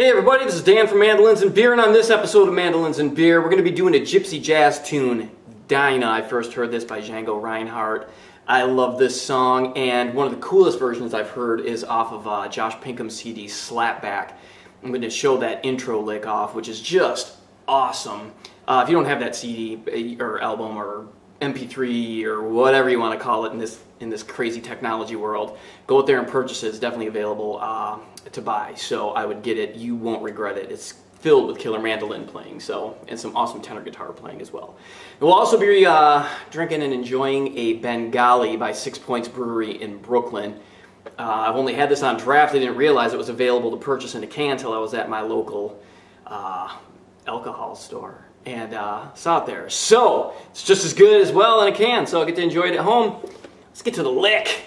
Hey everybody, this is Dan from Mandolins and Beer, and on this episode of Mandolins and Beer, we're going to be doing a gypsy jazz tune, Dinah. I first heard this by Django Reinhardt. I love this song, and one of the coolest versions I've heard is off of uh, Josh Pinkham's CD, Slapback. I'm going to show that intro lick off, which is just awesome. Uh, if you don't have that CD uh, or album or MP3 or whatever you want to call it in this in this crazy technology world, go out there and purchase it. It's definitely available uh, to buy. So I would get it. You won't regret it. It's filled with killer mandolin playing, so and some awesome tenor guitar playing as well. We'll also be uh, drinking and enjoying a Bengali by Six Points Brewery in Brooklyn. Uh, I've only had this on draft. I didn't realize it was available to purchase in a can until I was at my local uh, alcohol store and uh, saw it there. So it's just as good as well in a can, so I get to enjoy it at home. Let's get to the lick.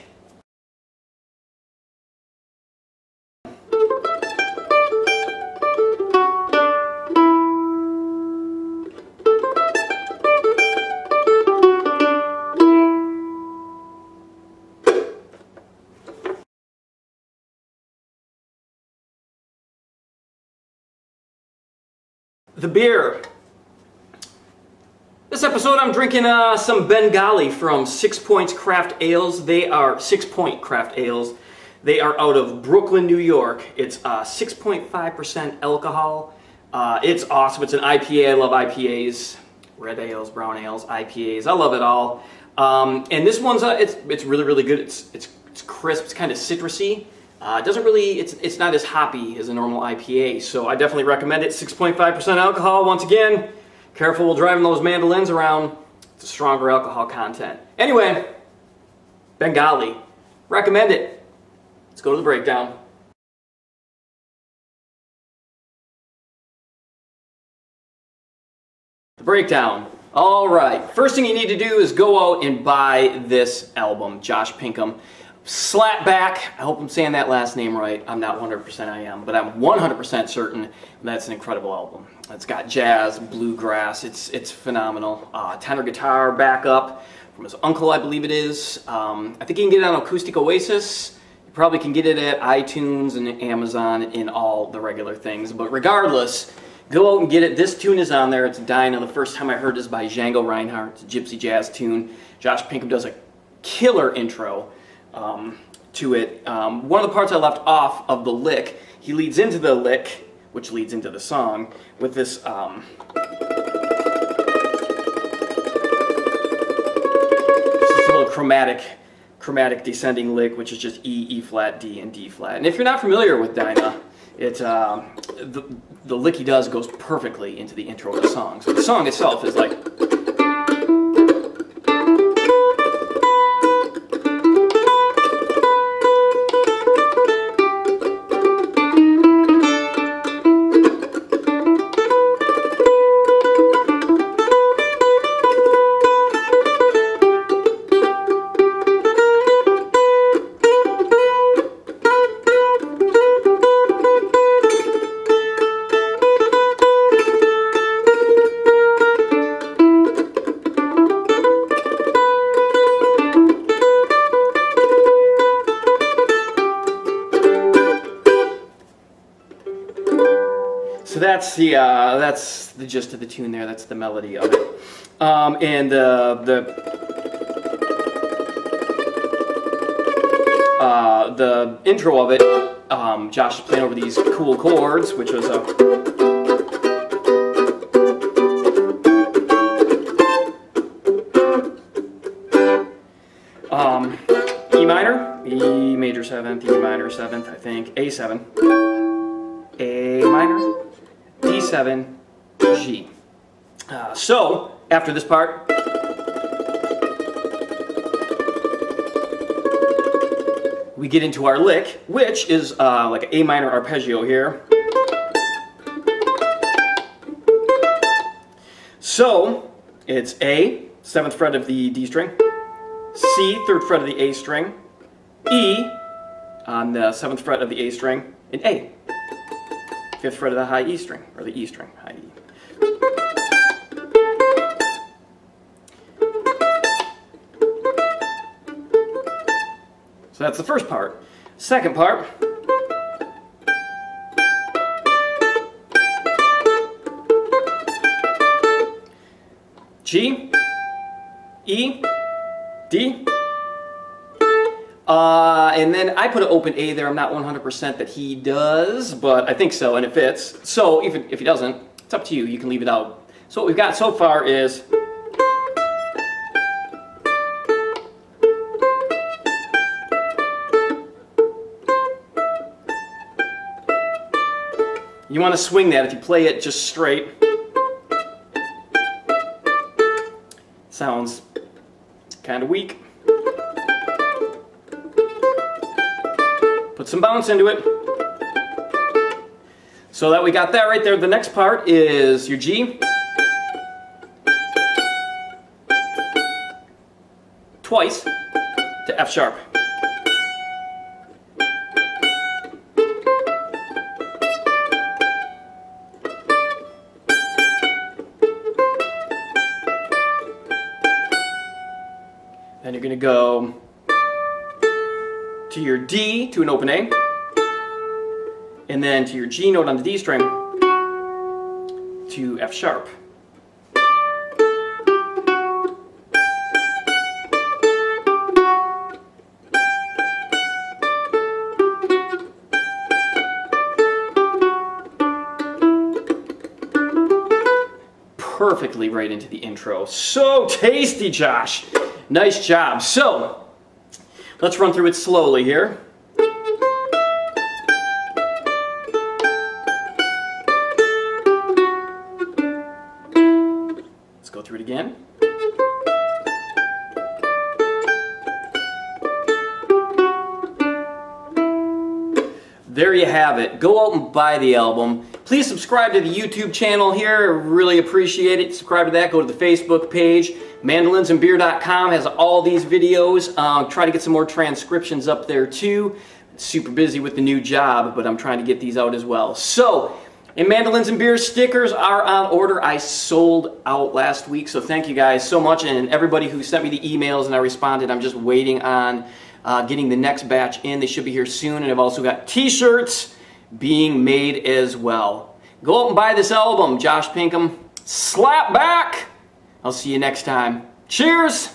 The beer. This episode I'm drinking uh, some Bengali from Six Points Craft Ales. They are Sixpoint Craft Ales. They are out of Brooklyn, New York. It's 6.5% uh, alcohol. Uh, it's awesome. It's an IPA. I love IPAs. Red ales, brown ales, IPAs. I love it all. Um, and this one's uh, it's it's really really good. It's it's it's crisp. It's kind of citrusy. Uh, it doesn't really, it's, it's not as hoppy as a normal IPA, so I definitely recommend it. 6.5% alcohol, once again. Careful while driving those mandolins around. It's a stronger alcohol content. Anyway, Bengali. Recommend it. Let's go to the breakdown. The breakdown. All right, first thing you need to do is go out and buy this album, Josh Pinkham. Slapback, I hope I'm saying that last name right. I'm not 100% I am, but I'm 100% certain that's an incredible album. It's got jazz, bluegrass, it's, it's phenomenal. Uh, tenor guitar backup from his uncle, I believe it is. Um, I think you can get it on Acoustic Oasis. You probably can get it at iTunes and Amazon and all the regular things, but regardless, go out and get it. This tune is on there. It's Dinah. The first time I heard this by Django Reinhardt. It's a gypsy jazz tune. Josh Pinkham does a killer intro um, to it. Um, one of the parts I left off of the lick, he leads into the lick, which leads into the song, with this. Um, little chromatic chromatic descending lick, which is just E, E flat, D, and D flat. And if you're not familiar with Dinah, it um, the, the lick he does goes perfectly into the intro of the song. So the song itself is like So that's the uh, that's the gist of the tune there. That's the melody of it, um, and uh, the uh, the intro of it. Um, Josh is playing over these cool chords, which was a. Um, E minor, E major 7th, E minor 7th, I think, A7, A minor, D7, G. Uh, so, after this part, we get into our lick, which is uh, like an A minor arpeggio here. So, it's A, 7th fret of the D string, C, 3rd fret of the A string, E, on the 7th fret of the A string, and A fifth fret of the high E string, or the E string, high E. So that's the first part. Second part. G, E, D. Uh, uh, and then I put an open A there. I'm not 100% that he does, but I think so, and it fits. So if, it, if he doesn't, it's up to you. You can leave it out. So what we've got so far is... You want to swing that if you play it just straight. Sounds kind of weak. Put some bounce into it. So that we got that right there. The next part is your G. Twice to F sharp. Then you're going to go to your D to an open A, and then to your G note on the D string to F sharp. Perfectly right into the intro. So tasty, Josh. Nice job. So, let's run through it slowly here. Let's go through it again. There you have it. Go out and buy the album. Please subscribe to the YouTube channel here. Really appreciate it. Subscribe to that. Go to the Facebook page. Mandolinsandbeer.com has all these videos. Uh, try to get some more transcriptions up there too. Super busy with the new job, but I'm trying to get these out as well. So, and Mandolins and Beer stickers are on order. I sold out last week, so thank you guys so much. And everybody who sent me the emails and I responded, I'm just waiting on uh, getting the next batch in. They should be here soon. And I've also got t-shirts being made as well. Go out and buy this album, Josh Pinkham. Slap back! I'll see you next time. Cheers!